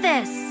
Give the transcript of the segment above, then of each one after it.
this?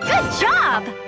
Good job!